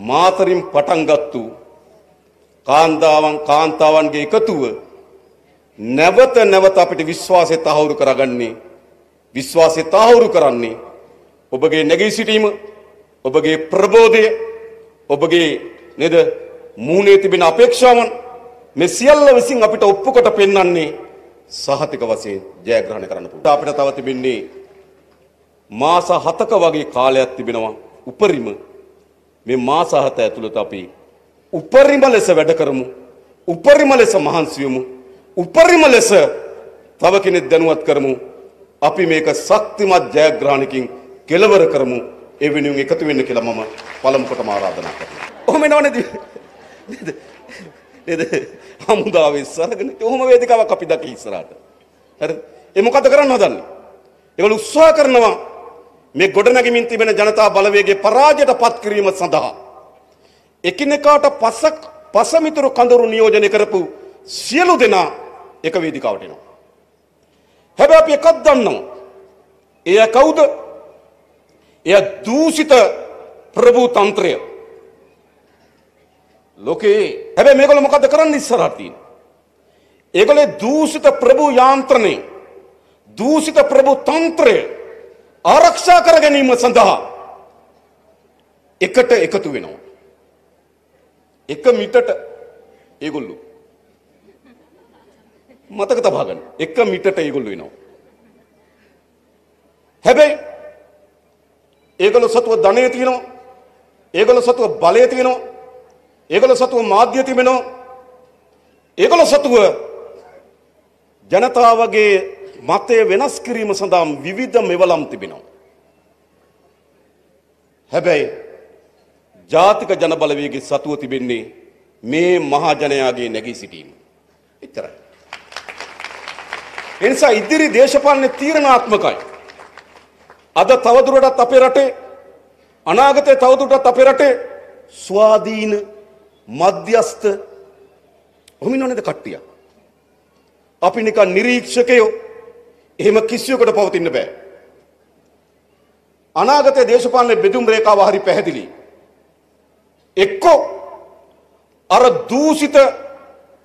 මාතරින් පටන් ගත්තු කාන්තාවන් කාන්තාවන්ගේ එකතුව නැවත නැවත අපිට විශ්වාසය තහවුරු කරගන්නේ විශ්වාසය තහවුරු කරන්නේ ඔබගේ නැගී සිටීම ඔබගේ ප්‍රබෝධය ඔබගේ නේද මූුණේ තිබෙන අපේක්ෂාවන් මේ සියල්ල විසින් අපිට ඔප්පුකොට පෙන්වන්නේ සහතික වශයෙන් ජයග්‍රහණය කරන්න පුළුවන්. අපිට තව තිබෙන්නේ මාස 7ක වගේ කාලයක් තිබෙනවා උපරිම මේ මාස 7 ඇතුළත අපි උපරිම ලෙස වැඩ කරමු. උපරිම ලෙස මහන්සි වෙමු. උපරිම ලෙස තව කෙනෙක් දැනුවත් කරමු. අපි මේක ශක්තිමත් ජයග්‍රහණකින් කෙලවර කරමු. ඒ වෙනුවෙන් එකතු වෙන්න කියලා මම පළමු කොටම ආරාධනා කරනවා. ඔහොම එනව නේද? නේද? නේද? හමුදාවේ ඉස්සරගෙන ඔහොම වේදිකාවක් අපි දකි ඉස්සරහට. හරිද? ඒ මොකද කරන්න හදන්නේ? ඒගොල්ලෝ උත්සාහ කරනවා මේ ගොඩනැගමින් තිබෙන ජනතා බලවේගයේ පරාජයට පත් කිරීම සඳහා එකිනෙකාට පසක් පසමිතුරු කඳුරු නියෝජනය කරපු සියලු දෙනා එක වේදිකාවට එනවා. හැබැයි අපි එකක් දන්නවා. එය කවුද? එය දූෂිත ප්‍රභූ තන්ත්‍රය. ලෝකේ හැබැයි මේගොල්ලෝ මොකද්ද කරන්නේ ඉස්සරහට තියෙන්නේ? ඒගොල්ලේ දූෂිත ප්‍රභූ යාන්ත්‍රණය දූෂිත ප්‍රභූ තන්ත්‍රය ආරක්ෂා කර ගැනීම සඳහා එකට එකතු වෙනවා. එක මිටට ඒගොල්ලෝ මතක තබා ගන්න. එක මිටට ඒගොල්ලෝ එනවා. හැබැයි ඒගොල්ලෝ සතුව ධනය තියෙනවා. ඒගොල්ලෝ සතුව බලය තියෙනවා. ඒගොල්ලෝ සතුව මාධ්‍ය තිබෙනවා. ඒගොල්ලෝ සතුව ජනතාවගේ මතය වෙනස් කිරීම සඳහා විවිධ මෙවලම් තිබෙනවා. හැබැයි ජාතික ජනබලවේගේ සතුව තිබෙන්නේ මේ මහජනයාගේ නැගී සිටීම. එච්චරයි. එනිසා ඉදිරි දේශපාලන තීරණාත්මකයි. අද තවදුරටත් අපේ රටේ අනාගතයේ තවදුරටත් අපේ රටේ ස්වාධීන මධ්‍යස්ථ ඔහොම ඉන්නවනේද කට්ටිය. අපි නිකන් නිරීක්ෂකයෝ එහෙම කිසියකට පවතින්න බෑ. අනාගතයේ දේශපාලන බෙදුම් රේඛාව හරි පැහැදිලි. එක්කෝ අර දූෂිත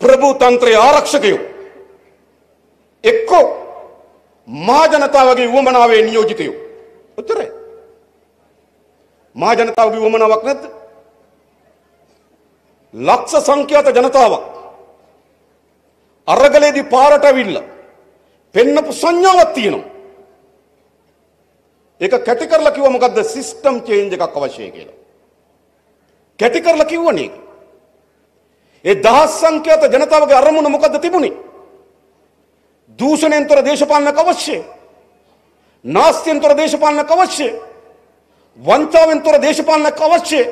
ප්‍රභූ තන්ත්‍රයේ ආරක්ෂකයෝ එක්කෝ මහා ජනතාවගේ වුවමනාවේ නියෝජිතයෝ. ඔච්චරයි. මහා ජනතාවගේ වුවමනාවක් නැද්ද? ලක්ෂ සංඛ්‍යාත ජනතාවක් අරගලේදී පාරට ඇවිල්ලා පෙන්නපු සංඥාවක් තියෙනවා. ඒක කැටි කරලා කිව්ව මොකද්ද සිස්ටම් චේන්ජ් එකක් අවශ්‍යයි කියලා. කැටි කරලා කිව්වනේ. ඒ දහස් සංඛ්‍යාත ජනතාවගේ අරමුණ මොකද්ද තිබුණේ? දූෂණයෙන් තොර දේශපාලනයක් අවශ්‍යයි. නාස්තියෙන් තොර දේශපාලනයක් අවශ්‍යයි. වංචාවෙන් තොර දේශපාලනයක් අවශ්‍යයි.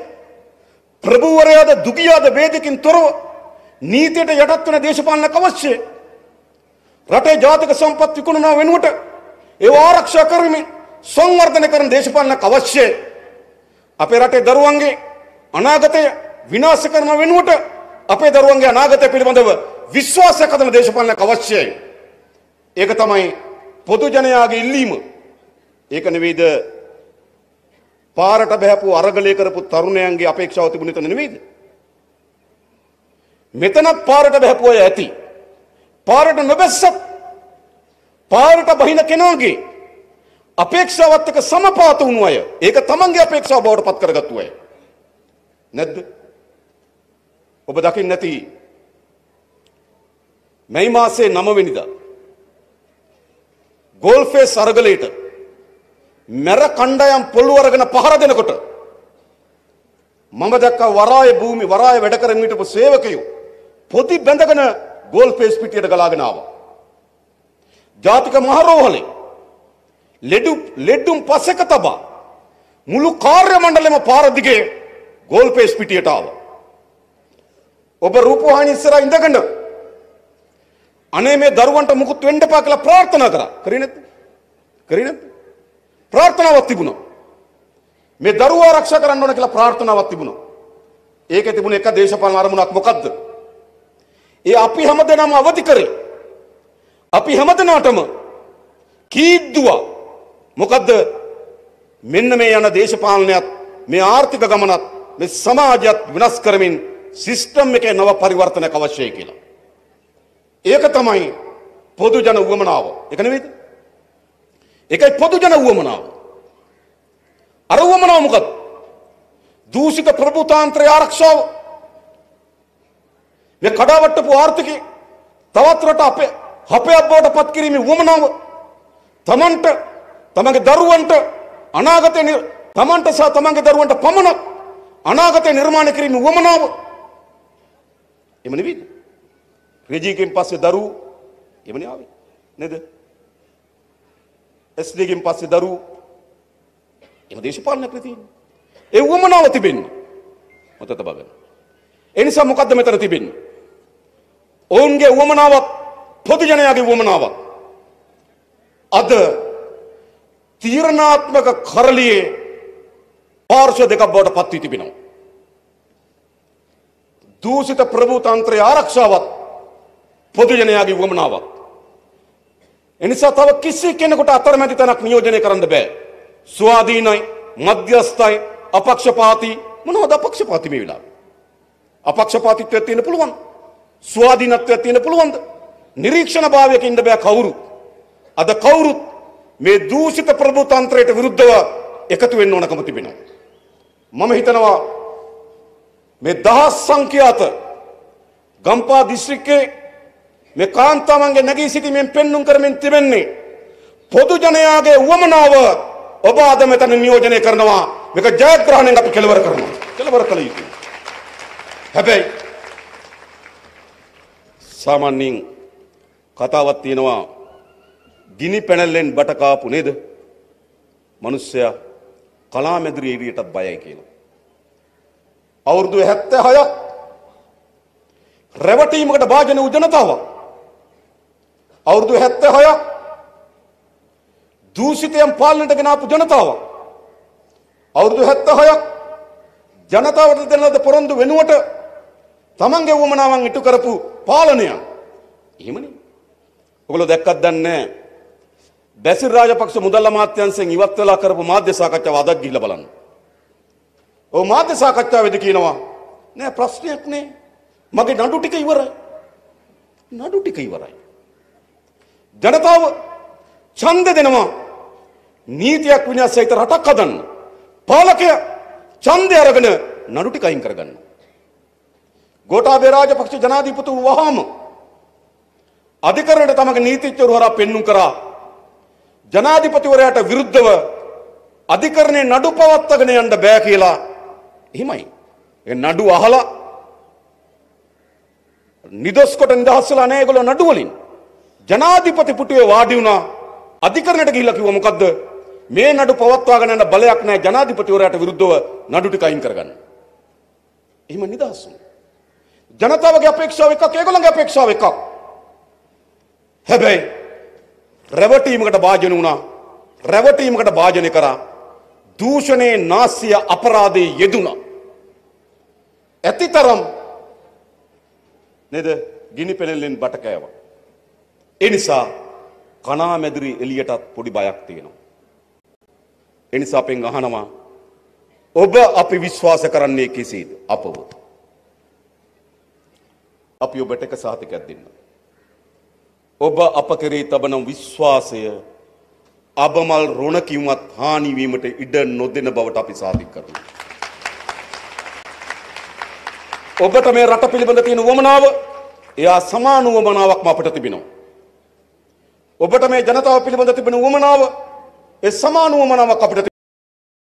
ප්‍රභූවරයාද දුගියාද වේදකින් තොරව නීතියට යටත් වෙන දේශපාලනයක් අවශ්‍යයි. රටේ ජාතික සම්පත් විකුණනවා වෙනුවට ඒව ආරක්ෂා කරමින් සංවර්ධනය කරන දේශපාලනයක් අවශ්‍යයි. අපේ රටේ දරුවන්ගේ අනාගතය විනාශ කරන වෙනුවට අපේ දරුවන්ගේ අනාගතය පිළිබඳව විශ්වාසයක් හදන දේශපාලනයක් අවශ්‍යයි. ඒක තමයි පොදු ජනයාගේ ඉල්ලීම. ඒක නෙවෙයිද පාරට බහැපු අරගලය කරපු තරුණයන්ගේ අපේක්ෂාව තිබුණ එතන නෙවෙයිද? මෙතනත් පාරට බහැපු අය ඇති. පාරට නොබැස්සත් පාරට බහින කෙනාගේ අපේක්ෂාවත් එක්ක සමපාත වුණු අය. ඒක තමන්ගේ අපේක්ෂාව බවට පත් කරගත්තු අය. නැද්ද? ඔබ දකින්න නැති මැයි මාසේ 9 වෙනිදා ගෝල්ෆේස් අරගලයට මැර කණ්ඩායම් පොළු අරගෙන පහර දෙනකොට මම දැක්ක වරාය භූමි වරාය වැඩ කරමින් හිටපු සේවකයෝ පොඩි බැඳගෙන ගෝල්ෆේස් පිටියට ගලාගෙන ආවා. ජාතික මහරෝහලේ ලෙඩු ලෙඩුම් පසෙක තබා මුළු කාර්ය මණ්ඩලෙම පාර දිගේ ගෝල්ෆේස් පිටියට ආවා. ඔබ රූපවාහිනිය ඉස්සරහා ඉඳගෙන අනේ මේ දරුවන්ට මුකුත් වෙන්න එපා කියලා ප්‍රාර්ථනා කරා. කරේ නැද්ද? කරේ නැද්ද? ප්‍රාර්ථනාවක් තිබුණා. මේ දරුවා ආරක්ෂා කරන්න ඕන කියලා ප්‍රාර්ථනාවක් තිබුණා. ඒකේ තිබුණ එක දේශපාලන අරමුණක් මොකද්ද? ඒ අපි හැමදෙනාම අවදි කරේ. අපි හැමදෙනාටම කීද්දුවා. මොකද්ද? මෙන්න මේ යන දේශපාලනයත් මේ ආර්ථික ගමනත් මේ සමාජයත් වෙනස් කරමින් සිස්ටම් එකේ නව පරිවර්තනයක් අවශ්‍යයි කියලා. ඒක තමයි පොදු ජන උවමනාව. ඒක නෙවෙයිද? ඒකයි පොදු ජන උවමනාව. අර උවමනාව මොකද? දූෂිත ප්‍රභුතාන්ත්‍රය ආරක්ෂාව. මේ කඩාවට්ටපු ආර්ථිකය තවත් රට අපේ හපයක් බවට පත් කිරීමේ උවමනාව. තමන්ට තමගේ දරුවන්ට අනාගතය නිර්- තමන්ට සහ තමන්ගේ දරුවන්ට පමණක් අනාගතය නිර්මාණය කිරීම වමනාව. එම නෙවෙයිද රජීකෙන් පස්සේ දරුවෝ එමනේ ආවේ. නේද? එස්ඩිගෙන් පස්සේ දරුවෝ එම දේශපාලනයක් නේ තියෙන්නේ ඒ වමනාව තිබෙන්නේ මතත බලන්න ඒ නිසා මොකද්ද මෙතන තිබෙන්නේ? ඔවුන්ගේ වමනාවක් පොදු ජනයාගේ වමනාවක් අද තීරණාත්මක කරලියේ පාර්ශ්ව දෙකක් බවට පත් වී තිබෙනවා. දූෂිත ප්‍රභූතන්ත්‍රය ආරක්ෂාවත් පොදු ජනයාගේ වමනාවක්. එනිසා තව කිසි කෙනෙකුට අතරමැති තැනක් නියෝජනය කරන්න බෑ. ස්වාධීනයි, මධ්‍යස්ථයි, අපක්ෂපාතී මොනවද අපක්ෂපාතී මේ වෙලාවේ? අපක්ෂපාතීත්වයක් තියෙන්න පුළුවන්. ස්වාධීනත්වයක් තියෙන්න පුළුවන්ද? නිරීක්ෂණ භාවයක ඉන්න බෑ කවුරුත්. අද කවුරුත් මේ දූෂිත ප්‍රභූතන්ත්‍රයට විරුද්ධව එකතු වෙන්න ඕනකම තිබෙනවා. මම හිතනවා මේ දහස් සංඛ්‍යාත ගම්පා දිස්ත්‍රික්කයේ මේ කාන්තාවන්ගේ නැගී සිටීමෙන් පෙන්눔 කරමින් තිබෙන්නේ පොදු ජනයාගේ උවමනාව ඔබ අද මෙතන නියෝජනය කරනවා මේක ජයග්‍රහණයෙන් අපි කෙලවර කරනවා කෙලවර කළ යුතුයි හැබැයි සාමාන්‍යයෙන් කතාවක් තියෙනවා ගිනි පැනල්ලෙන් බට කාපු නේද? මිනිස්සයා කලාමැදිරි එළියටත් බයයි කියලා. අවුරුදු 76ක් රැවටීමකට භාජන වූ ජනතාවක්. අවුරුදු 76ක් දූෂිතයන් පාලනයට ගෙන ආපු ජනතාවක්. අවුරුදු 76ක් ජනතාවට දෙන ලද පොරොන්දු වෙනුවට තමන්ගේ වමනාවන් ඉටු කරපු පාලනය. එහෙමනේ. ඔගොල්ලෝ දැක්කත් දන්නේ නැහැ. බැසිල් රාජපක්ෂ මුදල් අමාත්‍යංශයෙන් ඉවත් වෙලා කරපු මාධ්‍ය සාකච්ඡාව අදත් ගිහිල්ලා බලන්න. ඔව් මාධ්‍ය සාකච්ඡාවේදී කියනවා නෑ ප්‍රශ්නයක් නෑ. මගේ නඩු ටික ඉවරයි. නඩු ටික ඉවරයි. ජනතාව ඡන්ද දෙනවා නීතියක් විනාශ සහිත රටක් හදන්න. පාලකයා ඡන්දය අරගෙන නඩු ටික අයින් කරගන්න. ගෝඨාභය රාජපක්ෂ ජනාධිපතිවරු වහාම අධිකරණයට තමගේ නීතිඥවරු හරහා පෙන්눔 කරා ජනාධිපතිවරයාට විරුද්ධව අධිකරණේ නඩු පවත්වාගෙන යන්න බෑ කියලා එහෙමයි. ඒ නඩු අහලා නිදොස් කොට නිදහස් වෙලා නැහැ ඒගොල්ලෝ නඩු වලින්. ජනාධිපති පුටුවේ වාඩි වුණා අධිකරණයට ගිහිල්ලා කිව්වා මොකද්ද? මේ නඩු පවත්වාගෙන ජනතාවගේ අපේක්ෂාව එකක් ඒගොල්ලන්ගේ අපේක්ෂාව එකක්. හැබැයි රැවටීමකට භාජන වුණා. රැවටීමකට භාජනය කරා. දූෂණයේ නාස්‍ය අපරාධයේ යෙදුණා. ඇතිතරම් නේද ගිනි පෙනෙල්ලෙන් බට කෑවා. ඒ නිසා කණා මැදිරි එළියටත් පොඩි බයක් තියෙනවා. ඒ නිසා අපෙන් අහනවා ඔබ අපි විශ්වාස කරන්නේ කෙසේද අපව? අපි ඔබට එක සාතිකයක් දෙන්න. ඔබ අප කෙරේ තබන විශ්වාසය අබමල් රුණකින්වත් හානිවීමට ඉඩ නොදෙන බවට අපි සාතික කරනවා. ඔබට මේ රට පිළිබඳ තියෙන වමනාව එයා සමාන වමනාවක්ම අපට තිබෙනවා. ඔබට මේ ජනතාව පිළිබඳ තිබෙන වමනාව ඒ සමාන වමනාවක් අපිට